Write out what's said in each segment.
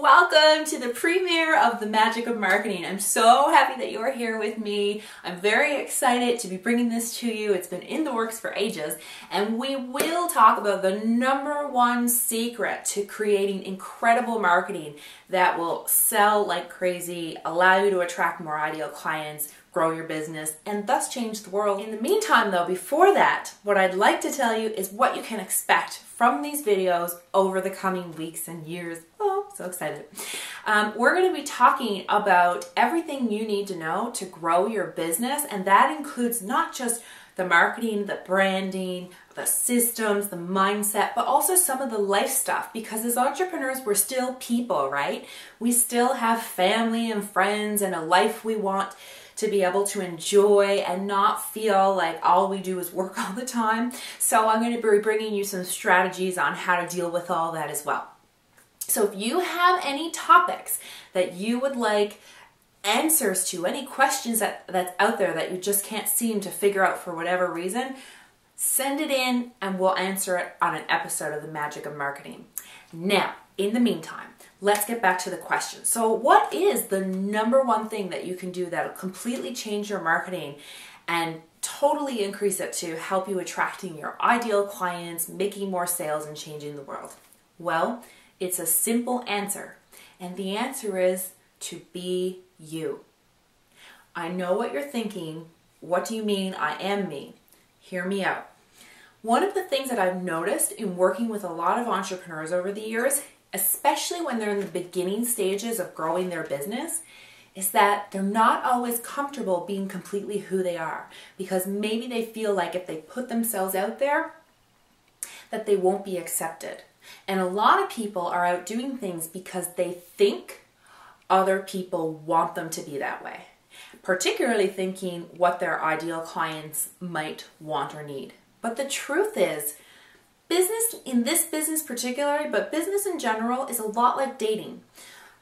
welcome to the premiere of The Magic of Marketing. I'm so happy that you're here with me. I'm very excited to be bringing this to you. It's been in the works for ages, and we will talk about the number one secret to creating incredible marketing that will sell like crazy, allow you to attract more ideal clients, grow your business, and thus change the world. In the meantime, though, before that, what I'd like to tell you is what you can expect from these videos over the coming weeks and years. Oh, so excited. Um, we're going to be talking about everything you need to know to grow your business, and that includes not just the marketing, the branding, the systems, the mindset, but also some of the life stuff because as entrepreneurs, we're still people, right? We still have family and friends and a life we want to be able to enjoy and not feel like all we do is work all the time. So I'm going to be bringing you some strategies on how to deal with all that as well. So if you have any topics that you would like answers to, any questions that, that's out there that you just can't seem to figure out for whatever reason, send it in and we'll answer it on an episode of The Magic of Marketing. Now, in the meantime, let's get back to the question. So, what is the number one thing that you can do that'll completely change your marketing and totally increase it to help you attracting your ideal clients, making more sales, and changing the world? Well, it's a simple answer, and the answer is to be you. I know what you're thinking. What do you mean I am me? Hear me out. One of the things that I've noticed in working with a lot of entrepreneurs over the years especially when they're in the beginning stages of growing their business, is that they're not always comfortable being completely who they are because maybe they feel like if they put themselves out there, that they won't be accepted. And a lot of people are out doing things because they think other people want them to be that way, particularly thinking what their ideal clients might want or need. But the truth is, Business, in this business particularly, but business in general, is a lot like dating.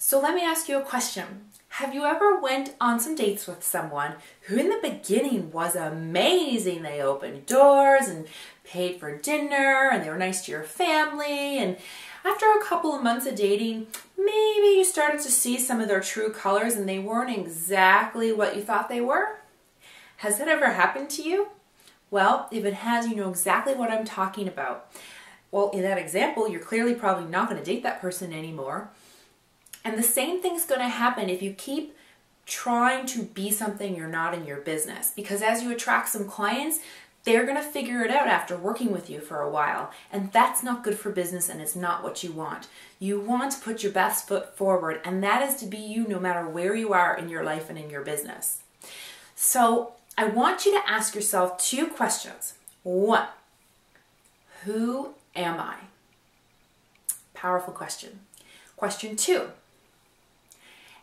So let me ask you a question. Have you ever went on some dates with someone who in the beginning was amazing? They opened doors and paid for dinner and they were nice to your family and after a couple of months of dating, maybe you started to see some of their true colors and they weren't exactly what you thought they were? Has that ever happened to you? Well, if it has, you know exactly what I'm talking about. Well, in that example, you're clearly probably not going to date that person anymore. And the same thing's going to happen if you keep trying to be something you're not in your business. Because as you attract some clients, they're going to figure it out after working with you for a while. And that's not good for business and it's not what you want. You want to put your best foot forward, and that is to be you no matter where you are in your life and in your business. So I want you to ask yourself two questions. One, who am I? Powerful question. Question two,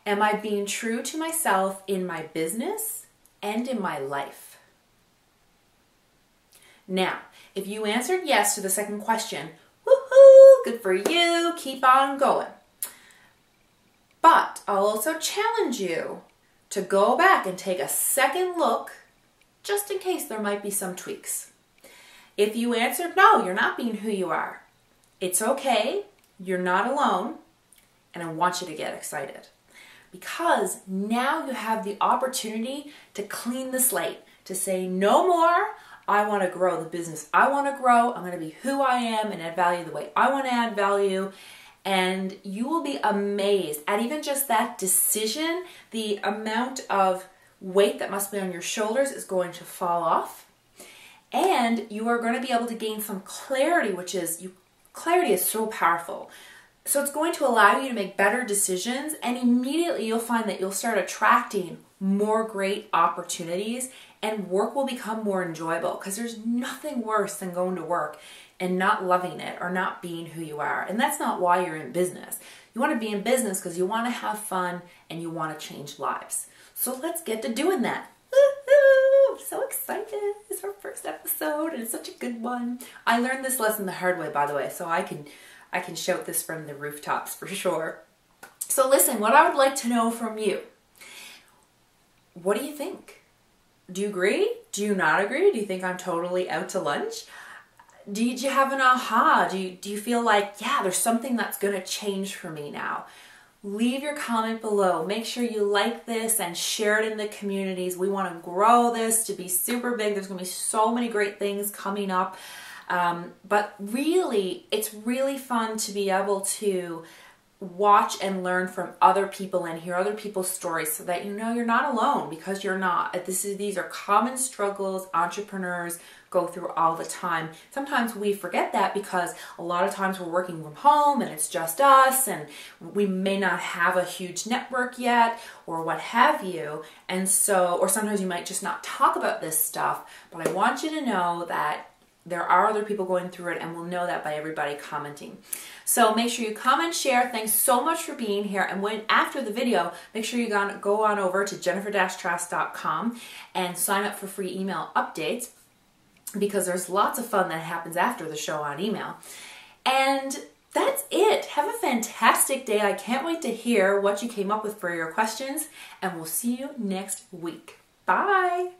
am I being true to myself in my business and in my life? Now, if you answered yes to the second question, woohoo, good for you, keep on going. But I'll also challenge you to go back and take a second look just in case there might be some tweaks. If you answered no, you're not being who you are. It's okay, you're not alone, and I want you to get excited. Because now you have the opportunity to clean the slate, to say no more, I want to grow the business I want to grow, I'm going to be who I am and add value the way I want to add value. And you will be amazed at even just that decision, the amount of weight that must be on your shoulders is going to fall off. And you are going to be able to gain some clarity, which is you clarity is so powerful. So it's going to allow you to make better decisions and immediately you'll find that you'll start attracting more great opportunities and work will become more enjoyable because there's nothing worse than going to work and not loving it or not being who you are. And that's not why you're in business. You want to be in business because you want to have fun and you want to change lives. So let's get to doing that. I'm so excited. It's our first episode and it's such a good one. I learned this lesson the hard way, by the way, so I can I can shout this from the rooftops for sure. So listen, what I would like to know from you. What do you think? Do you agree? Do you not agree? Do you think I'm totally out to lunch? Did you, have an aha? Do you, do you feel like, yeah, there's something that's going to change for me now? leave your comment below. Make sure you like this and share it in the communities. We want to grow this to be super big. There's going to be so many great things coming up. Um, but really, it's really fun to be able to watch and learn from other people and hear other people's stories so that you know you're not alone because you're not. This is these are common struggles entrepreneurs go through all the time. Sometimes we forget that because a lot of times we're working from home and it's just us and we may not have a huge network yet or what have you. And so or sometimes you might just not talk about this stuff, but I want you to know that there are other people going through it and we'll know that by everybody commenting. So make sure you comment, share. Thanks so much for being here. And when after the video, make sure you go on over to jennifer-trask.com and sign up for free email updates because there's lots of fun that happens after the show on email. And that's it. Have a fantastic day. I can't wait to hear what you came up with for your questions, and we'll see you next week. Bye.